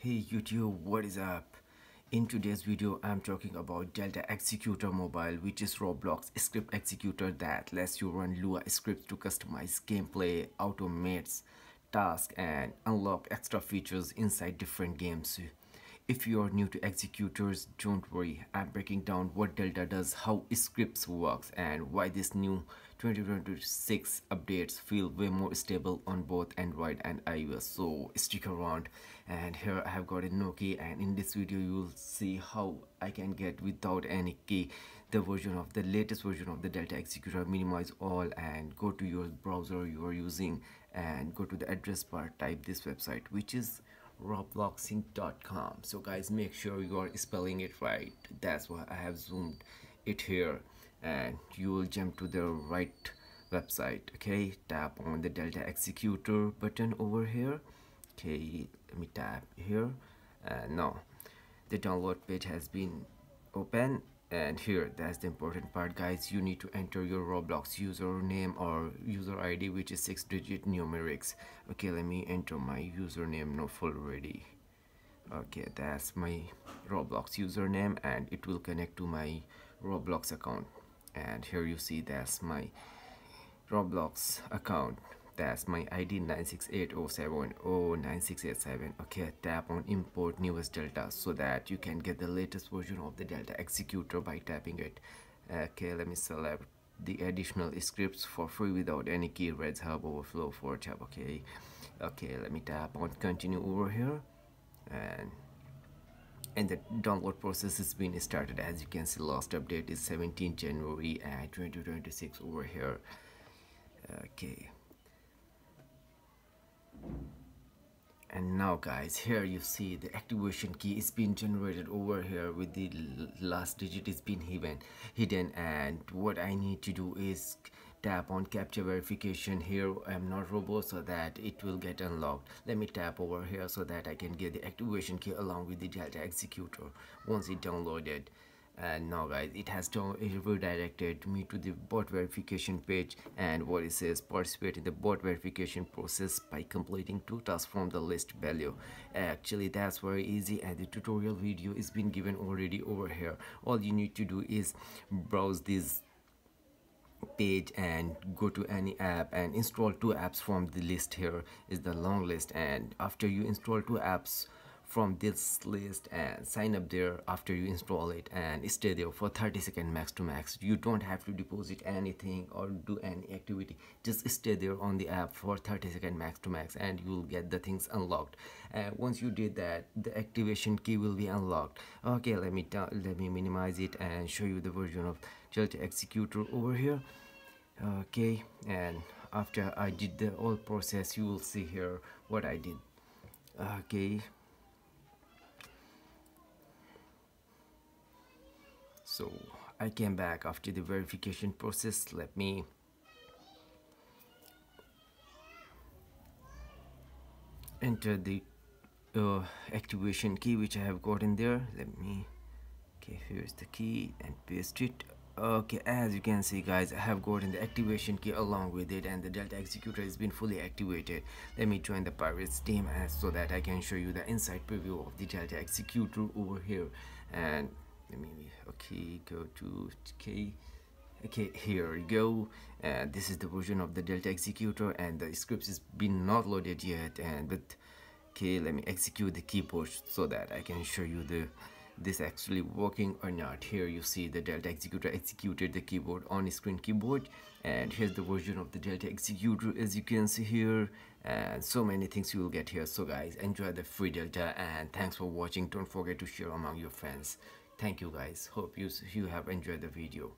Hey YouTube, what is up? In today's video, I'm talking about Delta Executor Mobile, which is Roblox script executor that lets you run Lua scripts to customize gameplay, automates tasks, and unlock extra features inside different games. If you are new to executors, don't worry. I'm breaking down what Delta does, how scripts works, and why this new 2026 updates feel way more stable on both Android and iOS. So stick around. And here I have got a Nokia, and in this video you will see how I can get without any key the version of the latest version of the Delta Executor. Minimize all and go to your browser you are using and go to the address bar. Type this website, which is robloxinc.com so guys make sure you are spelling it right. That's why i have zoomed it here. And you will jump to the right website okay? Tap on the delta executor button over here. Okay let me tap here. Uh, and now the download page has been open and here that's the important part guys. You need to enter your roblox username or user id which is six digit numerics. Okay let me enter my username no full ready. Okay that's my roblox username and it will connect to my roblox account. And here you see that's my roblox account that's my id 968070967 okay tap on import newest delta so that you can get the latest version of the delta executor by tapping it. Okay let me select the additional scripts for free without any key Redz Hub overflow for tab okay? Okay let me tap on continue over here. And and the download process has been started. As you can see last update is 17 january uh, and 2026 over here. Okay and now guys here you see the activation key is being generated over here with the last digit is being hidden hidden. And what i need to do is tap on captcha verification. Here i'm not robot so that it will get unlocked. Let me tap over here so that i can get the activation key along with the delta executor once it downloaded and now guys it has redirected me to the bot verification page. And what it says participate in the bot verification process by completing two tasks from the list value actually that's very easy and the tutorial video is been given already over here. All you need to do is browse this page and go to any app and install two apps from the list here is the long list. And after you install two apps from this list and sign up there after you install it and stay there for 30 second max to max. You don't have to deposit anything or do any activity. Just stay there on the app for 30 second max to max and you'll get the things unlocked. And once you did that the activation key will be unlocked. Okay let me let me minimize it and show you the version of delta executor over here. Okay and after i did the whole process you will see here what i did. Okay so I came back after the verification process let me enter the uh, activation key which I have got in there. Let me okay here's the key and paste it. Okay as you can see guys I have gotten the activation key along with it and the Delta executor has been fully activated. Let me join the pirates team so that I can show you the inside preview of the Delta executor over here. And let me okay go to okay okay here we go. And this is the version of the delta executor and the scripts has been not loaded yet and but okay let me execute the keyboard so that i can show you the this actually working or not. Here you see the delta executor executed the keyboard on screen keyboard and here's the version of the delta executor as you can see here and so many things you will get here. So guys enjoy the free delta and thanks for watching. Don't forget to share among your friends thank you guys. Hope you you have enjoyed the video